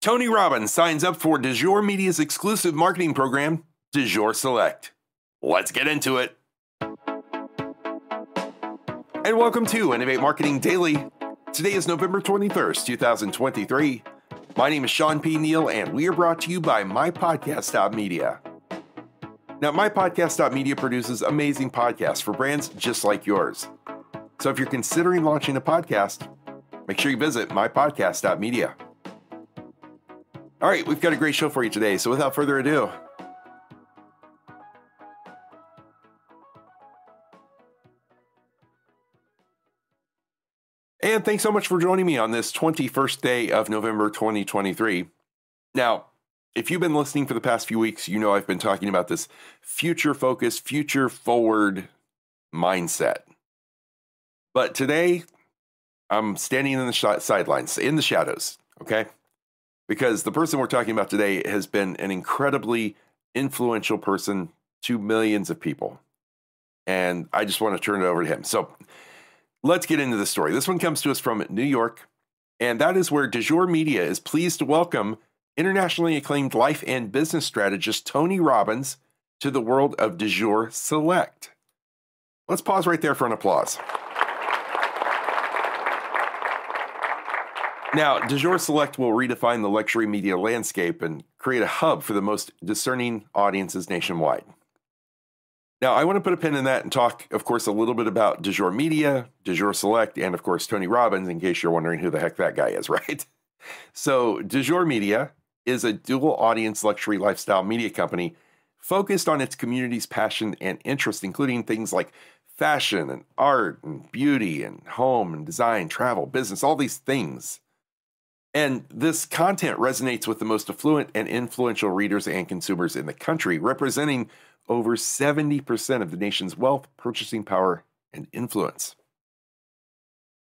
Tony Robbins signs up for DuJour Media's exclusive marketing program, DuJour Select. Let's get into it. And welcome to Innovate Marketing Daily. Today is November 21st, 2023. My name is Shawn P. Neal, and we are brought to you by MyPodcast.media. Now, MyPodcast.media produces amazing podcasts for brands just like yours. So if you're considering launching a podcast, make sure you visit MyPodcast.media. All right, we've got a great show for you today. So without further ado, and thanks so much for joining me on this 21st day of November 2023. Now, if you've been listening for the past few weeks, you know I've been talking about this future focused, future forward mindset. But today, I'm standing in the sidelines, in the shadows, okay? Because the person we're talking about today has been an incredibly influential person to millions of people. And I just want to turn it over to him. So let's get into the story. This one comes to us from New York, and that is where DuJour Media is pleased to welcome internationally acclaimed life and business strategist Tony Robbins to the world of DuJour Select. Let's pause right there for an applause. Now, DuJour Select will redefine the luxury media landscape and create a hub for the most discerning audiences nationwide. Now, I want to put a pin in that and talk, of course, a little bit about DuJour Media, DuJour Select, and of course, Tony Robbins, in case you're wondering who the heck that guy is, right? So, DuJour Media is a dual audience luxury lifestyle media company focused on its community's passion and interest, including things like fashion and art and beauty and home and design, travel, business, all these things. And this content resonates with the most affluent and influential readers and consumers in the country, representing over 70% of the nation's wealth, purchasing power, and influence.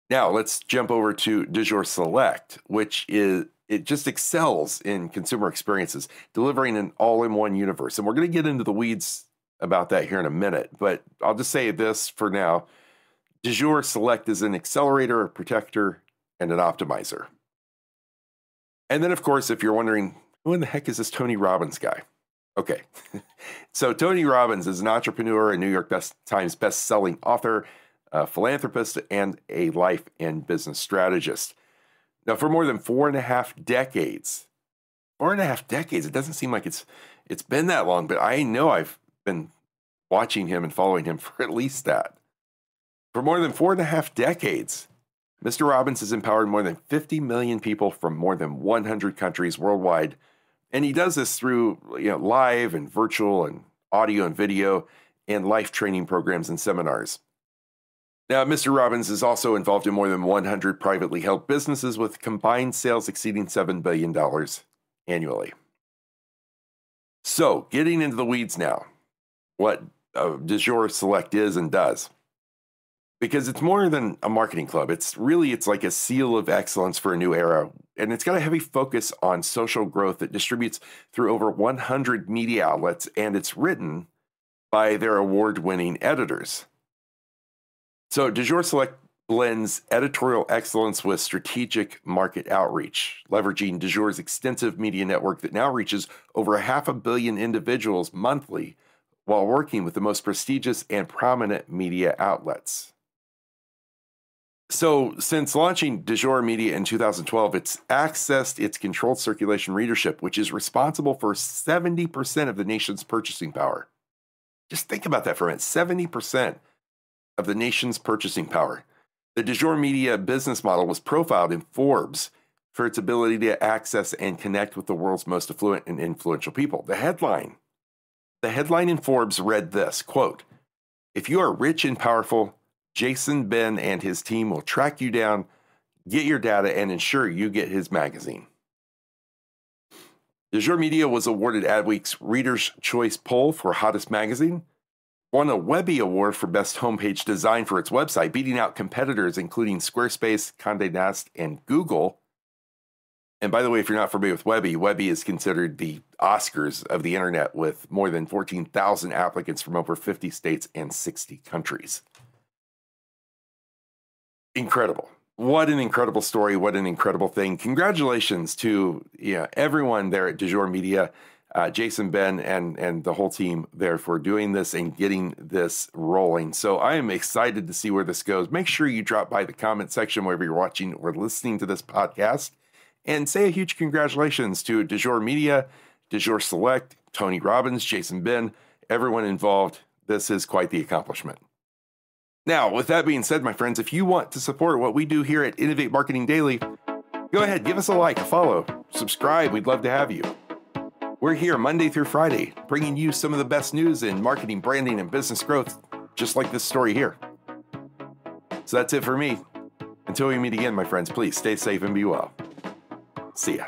Now, let's jump over to DuJour Select, which is it just excels in consumer experiences, delivering an all-in-one universe. And we're going to get into the weeds about that here in a minute, but I'll just say this for now. DuJour Select is an accelerator, a protector, and an optimizer. And then, of course, if you're wondering, who in the heck is this Tony Robbins guy? Okay. so, Tony Robbins is an entrepreneur, a New York Best Times best-selling author, philanthropist, and a life and business strategist. Now, for more than four and a half decades, four and a half decades, it doesn't seem like it's it's been that long, but I know I've been watching him and following him for at least that. For more than four and a half decades, Mr. Robbins has empowered more than 50 million people from more than 100 countries worldwide. And he does this through you know, live and virtual and audio and video and life training programs and seminars. Now, Mr. Robbins is also involved in more than 100 privately held businesses with combined sales exceeding $7 billion annually. So, getting into the weeds now, what uh, DuJour Select is and does because it's more than a marketing club. It's really it's like a seal of excellence for a new era, and it's got a heavy focus on social growth that distributes through over 100 media outlets, and it's written by their award-winning editors. So DuJour Select blends editorial excellence with strategic market outreach, leveraging DuJour's extensive media network that now reaches over a half a billion individuals monthly while working with the most prestigious and prominent media outlets. So, since launching DuJour Media in 2012, it's accessed its controlled circulation readership, which is responsible for 70% of the nation's purchasing power. Just think about that for a minute 70% of the nation's purchasing power. The DuJour Media business model was profiled in Forbes for its ability to access and connect with the world's most affluent and influential people. The headline, the headline in Forbes read this quote, If you are rich and powerful, Jason Binn and his team will track you down, get your data, and ensure you get his magazine. DuJour Media was awarded Adweek's Reader's Choice poll for Hottest Magazine, won a Webby Award for Best Homepage Design for its website, beating out competitors including Squarespace, Condé Nast, and Google. And by the way, if you're not familiar with Webby, Webby is considered the Oscars of the internet with more than 14,000 applicants from over 50 states and 60 countries incredible. what an incredible story. What an incredible thing. Congratulations to yeah, everyone there at DuJour Media, uh, Jason, Binn, and, and the whole team there for doing this and getting this rolling. So I am excited to see where this goes. Make sure you drop by the comment section wherever you're watching or listening to this podcast and say a huge congratulations to DuJour Media, DuJour Select, Tony Robbins, Jason Binn, everyone involved. This is quite the accomplishment. Now, with that being said, my friends, if you want to support what we do here at Innovate Marketing Daily, go ahead, give us a like, a follow, subscribe. We'd love to have you. We're here Monday through Friday, bringing you some of the best news in marketing, branding, and business growth, just like this story here. So that's it for me. Until we meet again, my friends, please stay safe and be well. See ya.